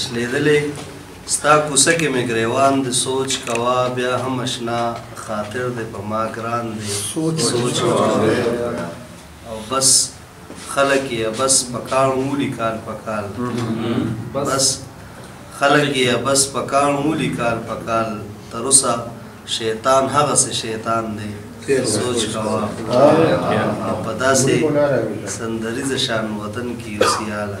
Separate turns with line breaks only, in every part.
شلیدلې ستا کوسه کې مې ګریوان دی سوچ کوا بیا هم اشنا خاطر دی په ما ګران دی سوچ سوچ او بس خلک یې بس پکاړ مولی کال پکال بس خلک یې بس پکاړ مولی کال پکال تر اوسه شیطان هغه څه شیطان دی سوچ کوا په داسې سندریز شان وطن کې اوسیاله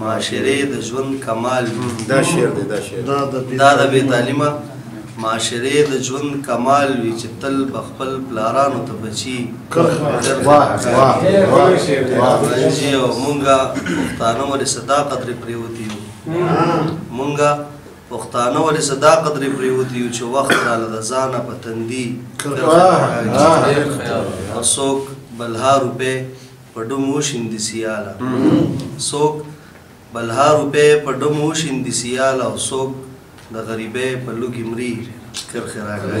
معاشرې د ژوند کمال وي.
دا شعر دی دا شعر دی.
دا د بې تعلیمه معاشرې د ژوند کمال وي چې تل به خپل پلارانو ته بچي کرښه رنجي او مونږه پښتانه ولې څه دا قدرې پرېوتي یو مونږه پښتانه ولې څه دا قدرې پرېوتي یو چې وخت راله د ځانه په تندي کرښه او څوک بلها روپۍ په ډم وشیندی سیاله څوک بلها روپی په ډم وشیندی سیاله او څوک د غریبی په لوګی مری کرښی راګړی.